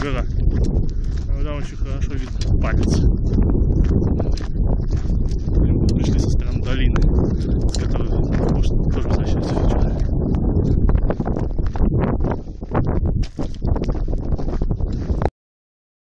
гора. Вода очень хорошо видно палец.